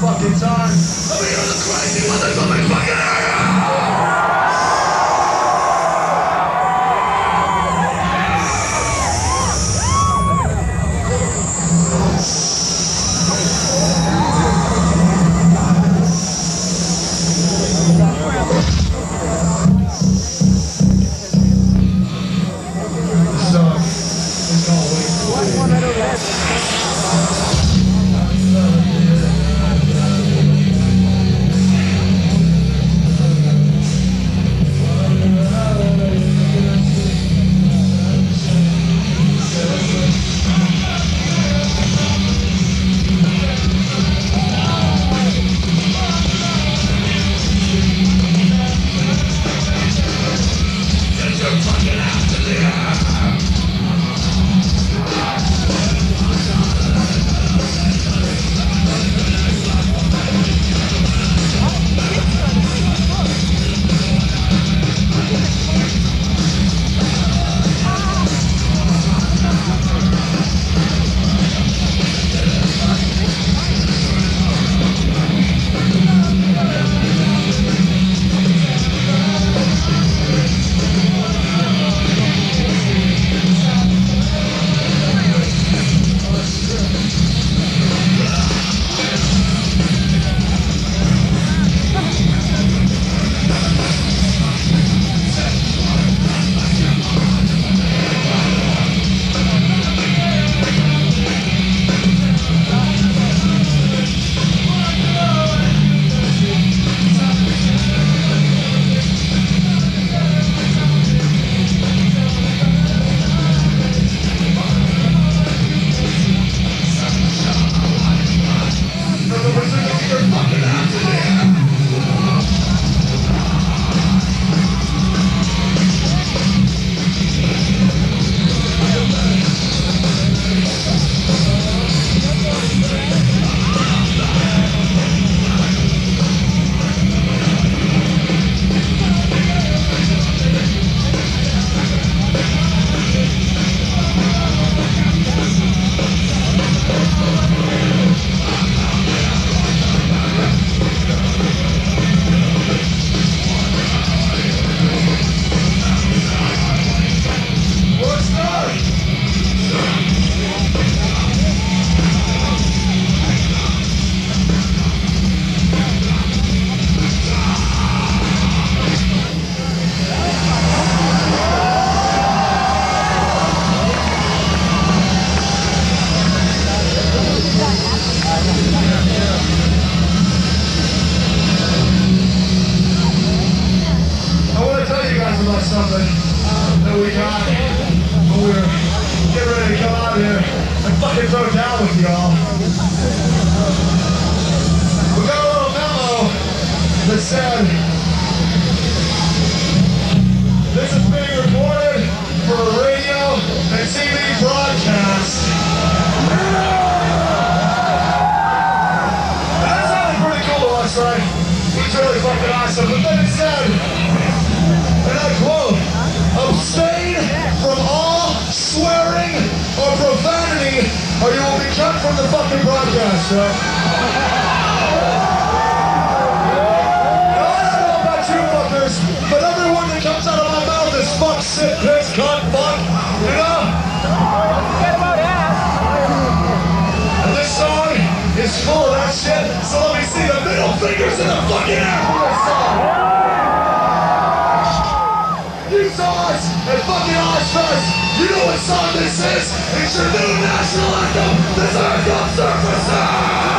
fucking time. Let me the crazy motherfuckers. fucking The fucking! You saw us at fucking asked us! You know what song this is? It's your new national anthem, Desert Surfacing!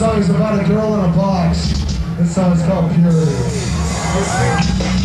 song is about a girl in a box. This song is called Purity.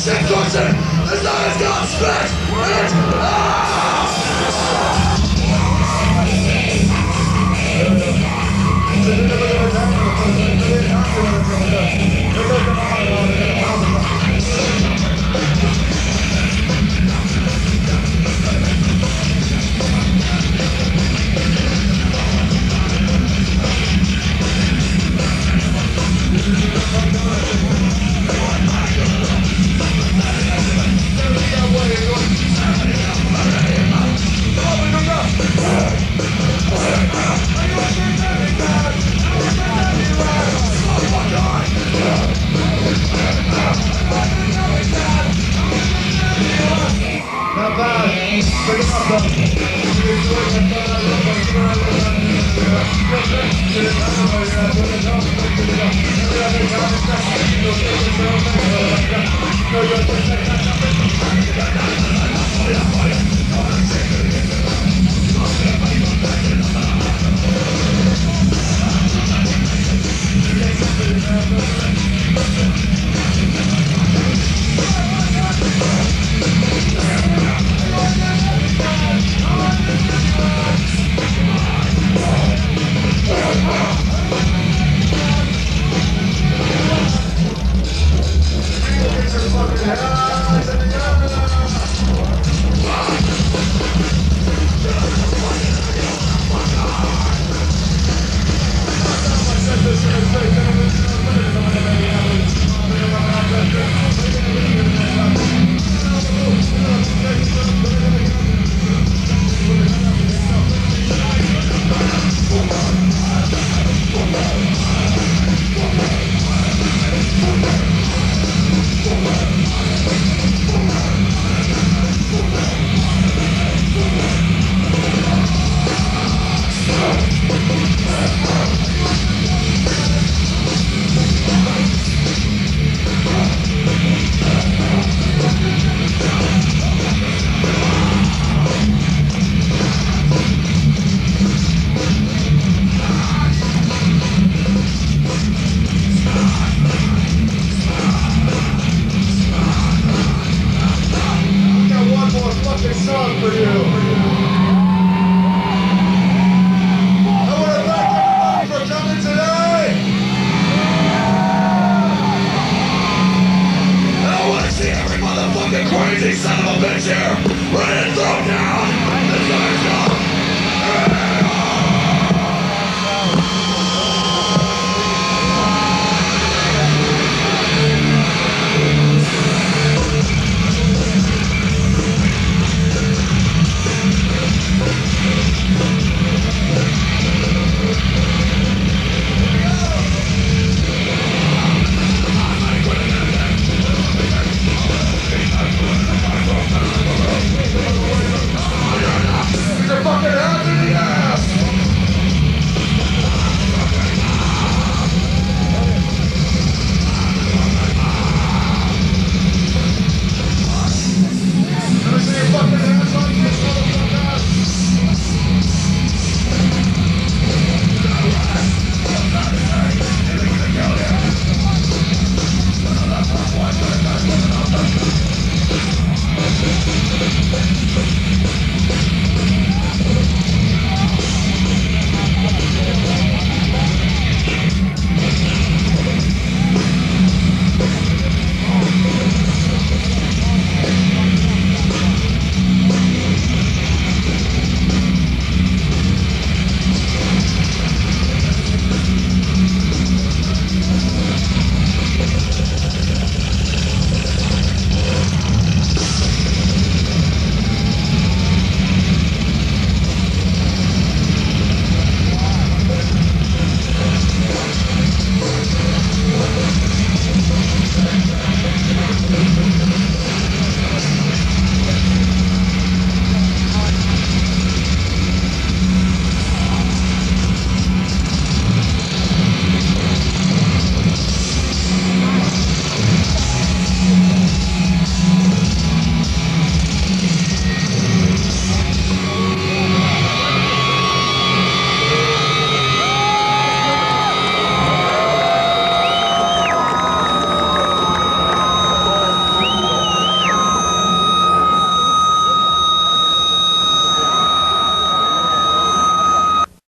Thank you. you.